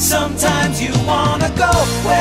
Sometimes you wanna go where